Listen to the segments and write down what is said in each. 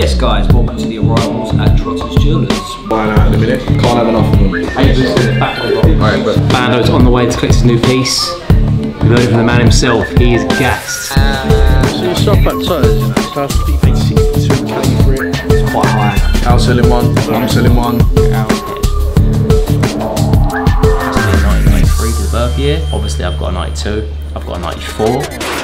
Yes, guys, welcome to the arrivals at Trotters Jewelers. Buying out in a minute. Can't have enough of them. Alright, but Bando's on the way to collect his new piece. We've heard it from the man himself. He is gassed. So you stop at Toys, you know, so I paid 62k for it. It's quite high. Al's selling one. I'm selling one. It's 1993 the birth year. Obviously, I've got a 92. I've got a 94.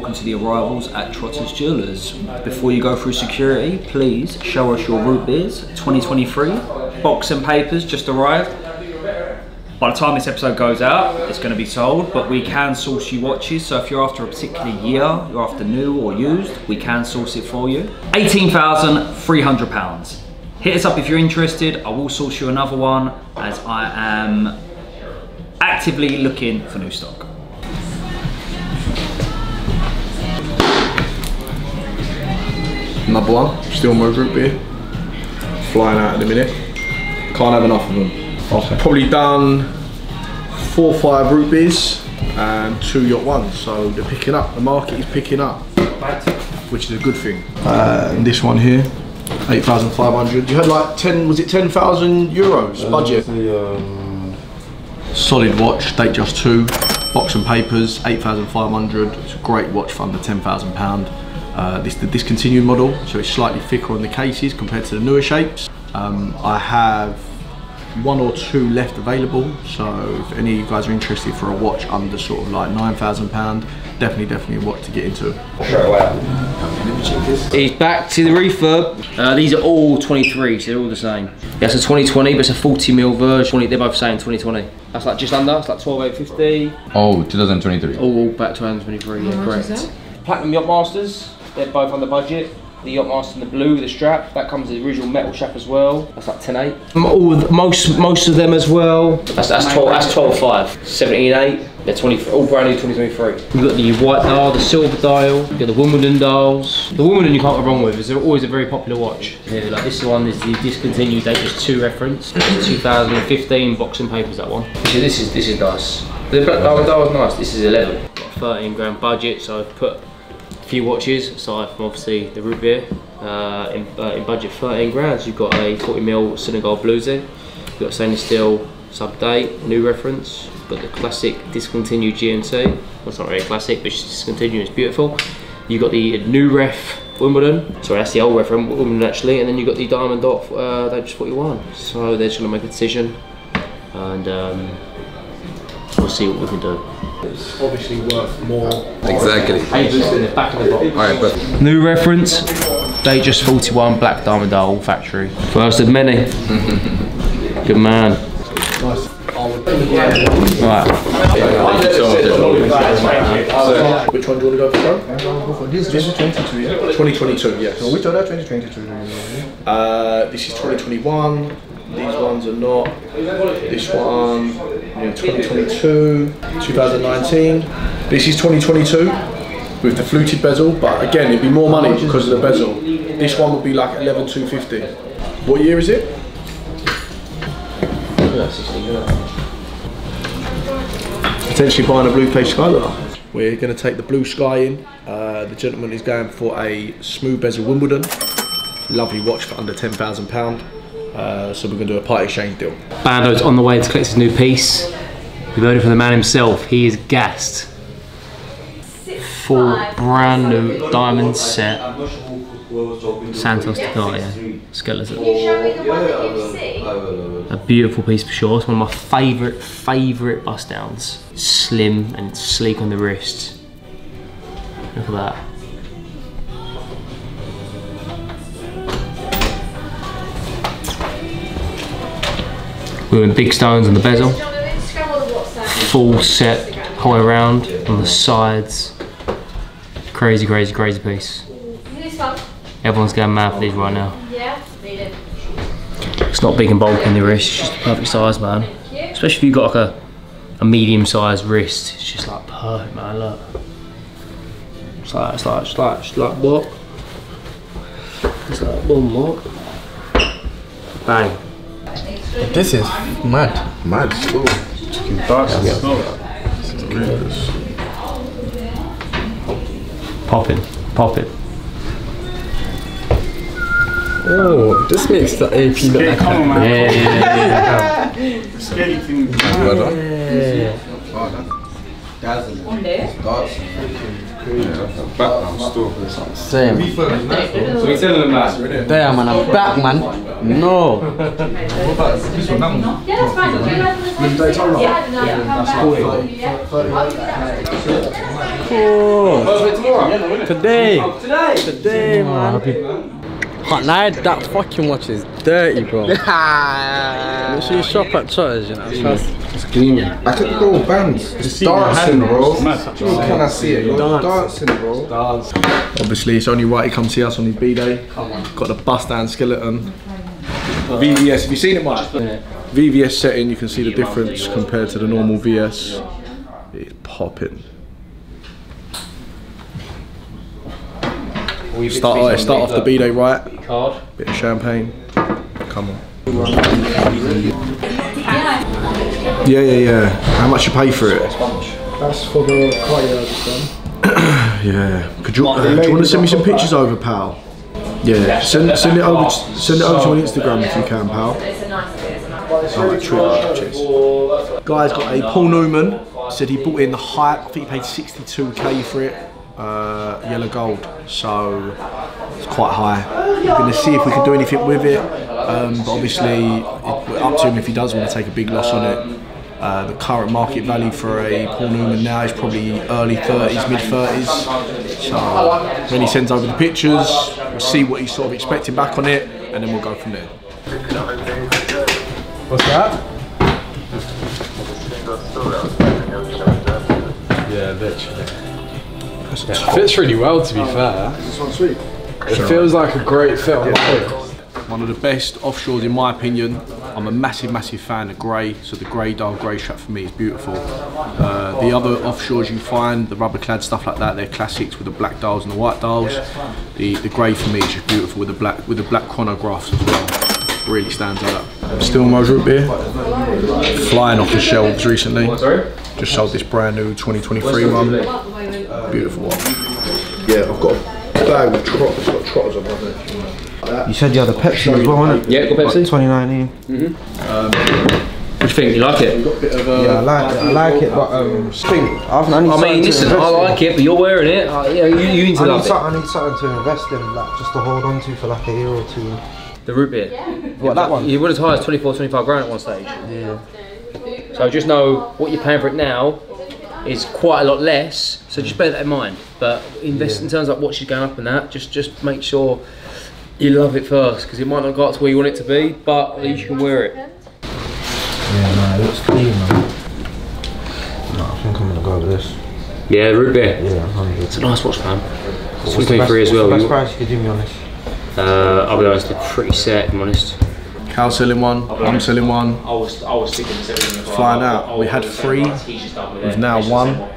Welcome to the arrivals at Trotters Jewelers. Before you go through security, please show us your root beers 2023. Box and papers just arrived. By the time this episode goes out, it's going to be sold, but we can source you watches. So if you're after a particular year, you're after new or used, we can source it for you. £18,300. Hit us up if you're interested. I will source you another one as I am actively looking for new stock. Number one. Still my root beer. Flying out in a minute. Can't have enough of them. I've probably done four or five root beers and two yacht ones. So they're picking up. The market is picking up. Which is a good thing. Uh, and this one here. 8,500. You had like 10, was it 10,000 euros budget? Solid watch, Datejust two. Box and papers, 8,500. It's a great watch for under 10,000 pound. Uh, this the discontinued model, so it's slightly thicker on the cases compared to the newer shapes. Um, I have one or two left available, so if any of you guys are interested for a watch under sort of like 9,000 pound, definitely, definitely a watch to get into. He's back to the refurb. Uh, these are all 23, so they're all the same. Yeah, it's a 2020, but it's a 40 mil version. 20 They're both saying 2020. That's like just under, it's like 12850. oh, 2023. All back to 2023, yeah, correct. Platinum Yacht Masters, they're both on the budget. The Yacht Master in the blue with the strap, that comes with the original metal strap as well. That's like 10.8. Um, All of, most most of them as well. That's that's 12 that's 12.5. 17.8. They're 20 all brand new 2023. You've got the white dial, the silver dial, you've got the Wimbledon dials. The Wimbledon you can't go wrong with, it's always a very popular watch. Yeah, like this one is the discontinued Datejust two reference. 2015 box and papers that one. See, this is this is nice. The black dial dial is nice. This is 11. Got 13 grand budget, so I've put a few watches aside from obviously the root beer. Uh, in, uh, in budget 13 grand, so you've got a 40 mil Senegal Bluesy. You've got stainless steel sub date, new reference. Got the classic discontinued GMT. Well, it's not really classic, but it's discontinued. It's beautiful. You've got the new ref Wimbledon. Sorry, that's the old ref Wimbledon actually. And then you've got the Diamond Dot uh, just 41. So they're just gonna make a decision, and um, we'll see what we can do. It's obviously worth more. Exactly. in the back of the box. Alright, but New reference, Datejust 41 Black Diamond Dial factory. First of many. Good man. Right. Which one do you want to go for? Go for this 2022, yeah. 2022, yes. So which other 2022 do you want? Uh, this is 2021. These ones are not. This one, yeah, 2022, 2019. This is 2022 with the fluted bezel, but again, it'd be more money because of the bezel. This one would be like 11,250. What year is it? Potentially buying a blue face Skylar. We're going to take the blue sky in. Uh, the gentleman is going for a smooth bezel Wimbledon. Lovely watch for under £10,000. Uh, so we're going to do a part exchange deal. Bando's on the way to collect his new piece. We've heard it from the man himself. He is gassed. Full brand new diamond set. Santos Tagalia skeleton. Can you show me the one that you see? A beautiful piece for sure. It's one of my favourite, favourite bust downs. Slim and sleek on the wrist. Look at that. We're in big stones on the bezel. Do you want to Instagram or the WhatsApp? Full set, way around on the sides. Crazy, crazy, crazy piece. One? Everyone's going mad for these right now. Yeah? Need it. It's not big and bulky in the wrist, it's just the perfect size, man. Especially if you've got like a, a medium-sized wrist. It's just like perfect, man. Look. It's like, it's like, it's like, it's like what? It's like boom, what? Bang. This is mad. Mad still. Popping, popping. Oh, this makes the AP look like Come on, man. Yeah, yeah, yeah. Scary thing. Well done. same. We telling them that. There, man, I'm back, man. No. Yeah, that's fine. Do you like this one? Yeah, come back. Yeah. Oh, today. Today, man. Hot night, that fucking watch is dirty, bro. Make sure you shop at Trotters, you know. Trust. It's gleaming. I can go bands. It's dancing, bro. Can I see it? You're dancing, bro. Obviously, it's only right he come see us on his B day. Got the bust down skeleton. VVS, have you seen it, Mike? VVS setting, you can see the difference compared to the normal VS. It's popping. Start, alright, start off the B day right. Card. Bit of champagne. Come on. Yeah, yeah, yeah. How much you pay for it? That's for the car you just. Yeah. Could you, uh, do you want to send me some pictures over, pal? Yeah. Send send it over. Send it over to on Instagram if you can, pal. Alright, true. Cheers. Guy's got a Paul Newman. Said he bought in the height. I think he paid 62k for it. Uh, yellow gold. So it's quite high. We're gonna see if we can do anything with it. Um, but obviously, it, we're up to him if he does want to take a big loss on it. Uh, the current market value for a Paul Newman now is probably early 30s, mid 30s. So when he sends over the pictures, we'll see what he's sort of expecting back on it, and then we'll go from there. What's that? Yeah, literally. Fits really well, to be fair. It feels like a great fit on the body. One of the best offshores in my opinion. I'm a massive, massive fan of grey, so the grey dial grey strap for me is beautiful. Uh, the other offshores you find, the rubber clad stuff like that, they're classics with the black dials and the white dials. The the grey for me is just beautiful with the black with the black chronographs as well. Really stands out. Still Mose root beer, flying off the shelves recently. Just sold this brand new 2023 one. Beautiful one. Yeah, I've got a bag with trotters. It's got trotters on it. You said you had a Pepsi as well, innit? Yeah, got Pepsi. 2019. What do you think? You like it? Bit of a, Yeah, I like it. I like it, but um, think I, I need I something mean, to listen, I like it, but you're wearing it. Uh, yeah, you, you need to I love need, it. something, I need something to invest in, like just to hold on to for like a year or two. The root beer. What that one? You went as high as 24, 25 grand at one stage. Yeah. So just know what you're paying for it now is quite a lot less. So just bear that in mind. But invest in terms of like what she's going up and that. Just just make sure you love it first because it might not go up to where you want it to be, but at least you can wear it. Yeah, no, it looks clean, man. No, I think I'm gonna go with this. Yeah, root beer. Yeah, 100. It's a nice watch, man. What's the 23 as well. What's the best price you could do me on this? Uh, I'll be honest, they're pretty set. I'm honest. Cal selling one, I'm selling one. I was I was sticking to Flying out. We had three. We've now one.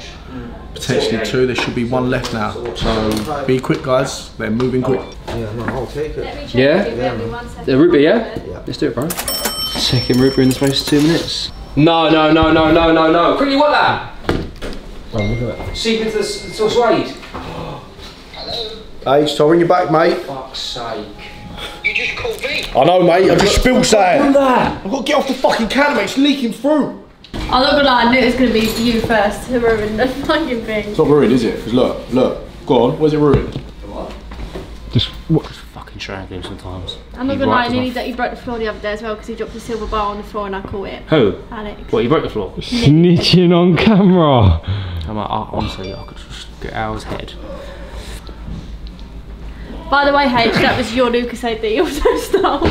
Potentially two. There should be one left now. So be quick, guys. They're moving quick. Yeah, no, I'll take it. Yeah? Yeah. The root beer, yeah? Let's do it, bro. Second root beer in the space of two minutes. No, no, no, no, no, no, no. Quickly, what that? Oh, look at that. Seep into the, s- the suede. Hey, so ring you back, mate. Fuck's sake. I know, mate. I just spilled something. that? I've got to get off the fucking can, mate. It's leaking through. I'm not gonna lie, I knew it was gonna be you first to ruin the fucking thing. It's not ruined, is it? Because look, look. Go on. Where's it ruined? What? Just what? Just fucking strangling sometimes. I'm not gonna lie, I as nearly that he broke the floor the other day as well because he dropped a silver bar on the floor and I caught it. Who? Alex. What, you broke the floor? Snitching on camera. I'm like, oh, honestly, I could just get Al's head. By the way, H, that was your Lucas AD you also stole.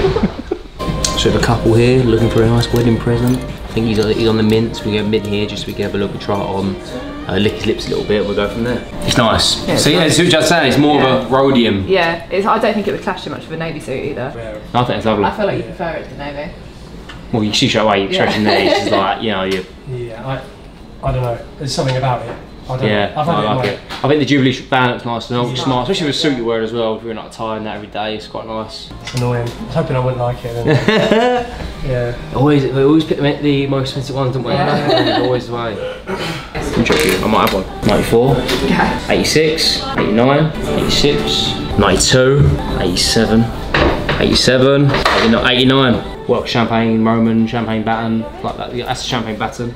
So the couple here looking for a nice wedding present. I think he's, he's on the mints. We get mint here just so we can have a look and try it on. Uh, lick his lips a little bit and we'll go from there. It's nice. See, as you just saying, it's more of a rhodium. Yeah, it's, I don't think it would clash too much with a navy suit either. I think it's lovely. I feel like you prefer it to navy. Well, you see straight away, you're Yeah. stretching there, it's just like, you know, you Yeah, I, I don't know. There's something about it. I don't Yeah. I've I like it. I think the Jubilee band looks nice and it looks smart, especially with a suit you wear as well. If you're not tying that every day, it's quite nice. It's annoying. I was hoping I wouldn't like it. Yeah. Always, we always pick the, the most expensive ones, don't we? It's always the way. I might have one. 94, 86, 89, 86, 92, 87, 87, 89. 89. Well, champagne, Roman, champagne baton, like that. That's the champagne baton.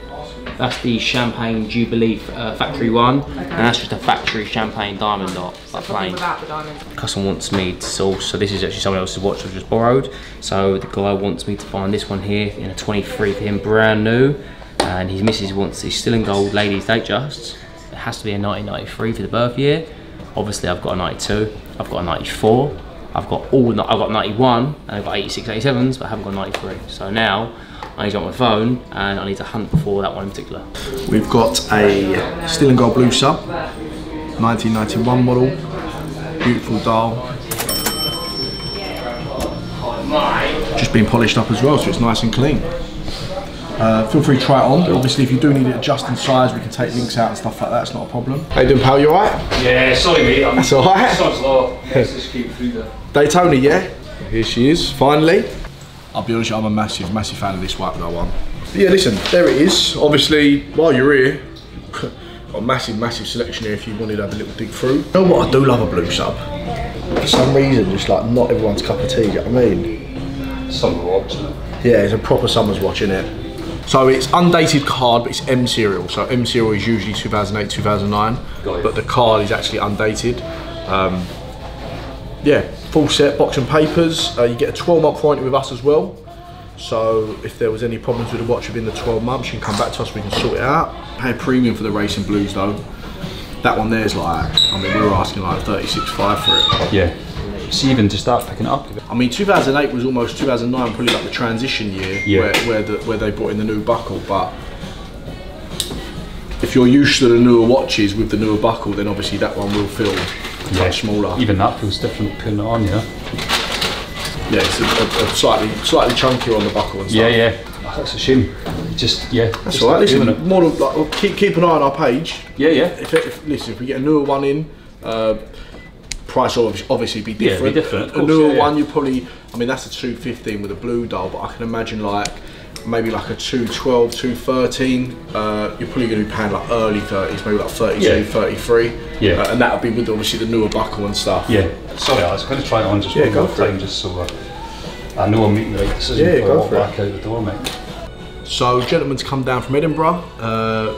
That's the Champagne Jubilee uh, Factory One, and that's just a factory champagne diamond dot, like plain. Without the diamond. Customer wants me to source, so this is actually someone else's watch I've just borrowed. So the guy wants me to find this one here in a 23 for him, brand new. And his missus wants this still in gold ladies Datejust. It has to be a 1993 for the birth year. Obviously I've got a 92, I've got a 94, I've got all, I've got 91, and I've got 86, 87s, but I haven't got 93. So now I need to get on my phone and I need to hunt for that one in particular. We've got a Still and Gold Blue Sub, 1991 model, beautiful dial. Just been polished up as well, so it's nice and clean. Uh, feel free to try it on. Obviously, if you do need it adjusting size, we can take links out and stuff like that. It's not a problem. How you doing, pal? You alright? Yeah, sorry mate. I'm That's alright. so slow. Let's just keep through there. Daytona, yeah? Here she is, finally. I'll be honest, I'm a massive, massive fan of this white glow one. But yeah, listen, there it is. Obviously, while you're here, got a massive, massive selection here if you wanted to have a little dig through. You know what? I do love a blue sub. For some reason, just like not everyone's cup of tea, do you know what I mean? Summer watch. Yeah, it's a proper summer's watching it. So it's undated card, but it's M serial. So M serial is usually 2008, 2009, but the card is actually undated. Um, yeah, full set, box and papers. Uh, you get a 12 month warranty with us as well. So if there was any problems with the watch within the 12 months, you can come back to us, we can sort it out. Pay a premium for the racing blues though. That one there's like, I mean, we were asking like 36.5 for it. Yeah. See, even to start picking it up. I mean, 2008 was almost 2009, probably like the transition year Yeah. where where, the, where they brought in the new buckle. But if you're used to the newer watches with the newer buckle, then obviously that one will feel much smaller. Even that feels different putting it on, you know? Yeah, it's a, a, a slightly slightly chunkier on the buckle and stuff. Yeah, yeah. Oh, that's a shame. Just, yeah. That's just all right. Listen, more than, like, keep keep an eye on our page. Yeah, yeah. If, if listen, if we get a newer one in, uh, price will obviously, be Yeah, be different. different, of A newer yeah, yeah. one, you probably, I mean, that's a 215 with a blue dial, but I can imagine like maybe like a 212, 213. Uh, you're probably going to be paying like early 30s, maybe like 32, Yeah. 33. Yeah. Uh, and that would be with obviously the newer buckle and stuff. Yeah. Sorry, I was going to try it on just Yeah, one go more it. time, just so uh, I know I'm making the right decision Yeah, before I walk it. back out the door, mate. So, gentleman's come down from Edinburgh, uh,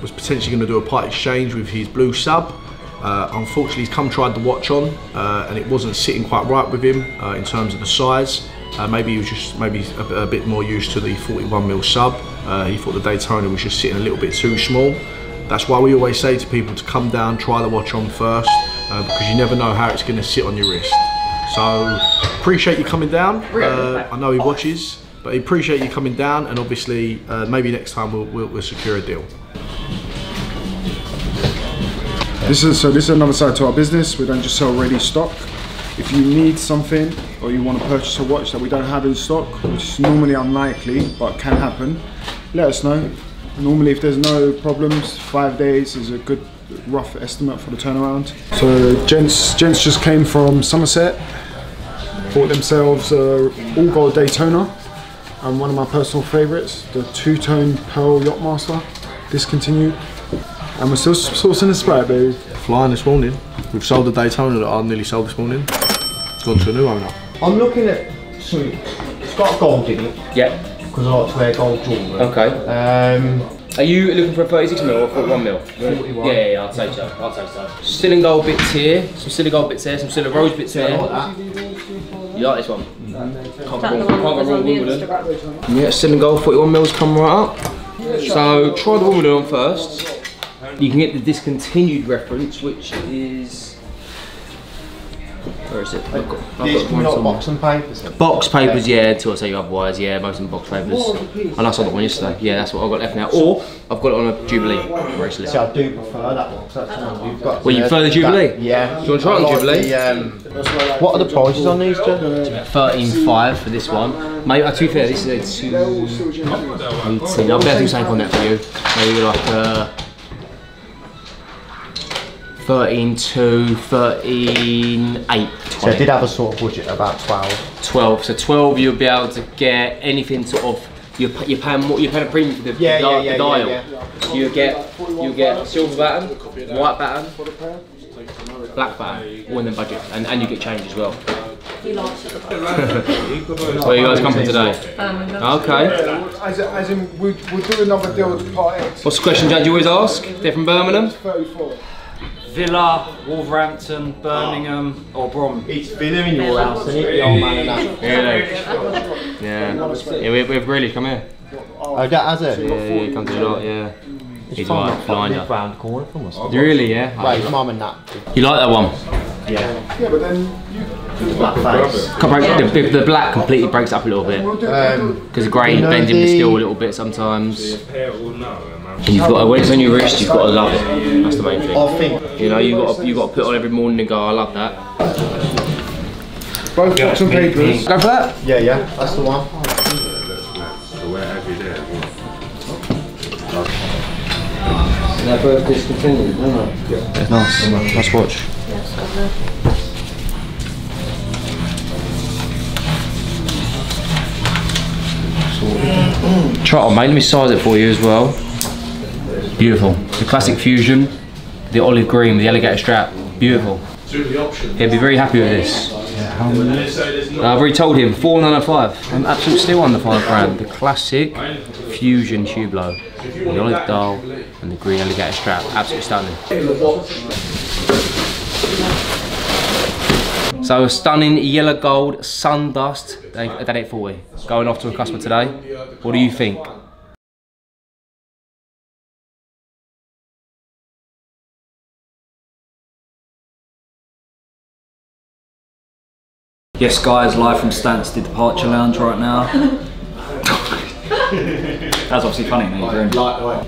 was potentially going to do a part exchange with his blue sub. Uh, unfortunately, he's come tried the watch on, uh, and it wasn't sitting quite right with him uh, in terms of the size. Uh, maybe he was just maybe a, a bit more used to the 41 mil sub. Uh, he thought the Daytona was just sitting a little bit too small. That's why we always say to people to come down, try the watch on first, uh, because you never know how it's going to sit on your wrist. So appreciate you coming down. Uh, I know he watches, but appreciate you coming down, and obviously uh, maybe next time we'll, we'll, we'll secure a deal. This is so. This is another side to our business. We don't just sell ready stock. If you need something or you want to purchase a watch that we don't have in stock, which is normally unlikely but can happen, let us know. Normally, if there's no problems, five days is a good rough estimate for the turnaround. So, gents, gents just came from Somerset, bought themselves a all gold Daytona, and one of my personal favourites, the two tone Pearl Yachtmaster, discontinued. And we're still sourcing the spray, baby. Flying this morning. We've sold the Daytona that I nearly sold this morning. It's gone to a new owner. I'm looking at so it's got gold in it Yeah. because I like to wear gold jewellery. Okay. Um, Are you looking for a 36 mil or 41 mil? 41. Yeah, yeah, yeah, I'll say so. I'll take so. Still in gold bits here, some still in gold bits there, some still in rose bits here. You like this one? Can't go wrong, can't go wrong with Wimbledon. Yeah, still in gold, 41 mils come right up. So try the Wimbledon on first. You can get the discontinued reference, which is Where is it? I've got, I've got coming one box and papers. Box papers, yeah, until I say otherwise, yeah, most of them box papers. And I saw that one yesterday, yeah, that's what I've got left now. Or, I've got it on a Jubilee bracelet. See, I do prefer that one. 'cause that's the one we've got. Well, you prefer the Jubilee? That- yeah. Do you want to try it on like Jubilee? the, um, what are the prices on these two? 13.5 for this one. Mate, uh, to be fair, this is a two... 18. I'll be able to do something on that for you. Maybe like uh, 13 to 13 8. So I did have a sort of budget about 12. 12. So 12, you'll be able to get anything sort of. You're, pa- you're paying more. You're paying a premium for the, Yeah, the, yeah, the yeah, dial. yeah, You get you get silver baton, white baton, black baton, all in the budget, and, and you get change as well. Where you guys come from today? Um, okay. As, as in, we'll, we'll do another deal with Part X. What's the question, Judge? You always ask. They're from Birmingham. 34. Villa, Wolverhampton, Birmingham, or Brom. It's Villa in your house, isn't it? The old man and that. Really? Yeah. Yeah, we, we've really come here. Oh, that has it? Yeah, yeah, he comes a lot. Yeah. He's fine, right, blinder. live round the corner from us. Really? Yeah. Right, his mum and that. You like that one? Yeah. Yeah, but then you Black face. Can't break- The, the, the black completely breaks up a little bit. Um, Because the grey You know bends in the the- steel a little bit sometimes. And you've got to, when it's on your wrist, you've got to love it. That's the main thing. I think You know, you got to, you got to put on every morning and go, I love that. both box and papers. Go for that. Yeah, yeah, that's the one. They're both discontinued, aren't they? It's nice. Nice watch. Yes, Try it on, mate. Let me size it for you as well. Beautiful. The classic fusion, the olive green with the alligator strap. Beautiful. He'll be very happy with this. I've already told him, 4905. I'm absolutely still on the five grand. The classic fusion Hublot. The olive dial and the green alligator strap. Absolutely stunning. So a stunning yellow gold Sundust at 840. Going off to a customer today. What do you think? Yes, guys, live from Stansted Departure Lounge right now. That's obviously funny, mate.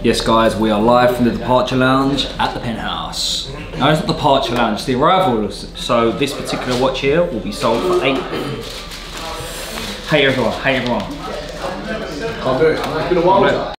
Yes, guys, we are live from the Departure Lounge at the Penthouse. No, it's not the Departure Lounge, it's the Arrival. So this particular watch here will be sold for eight. Hey everyone, hey everyone. Can't do it. It's been a while.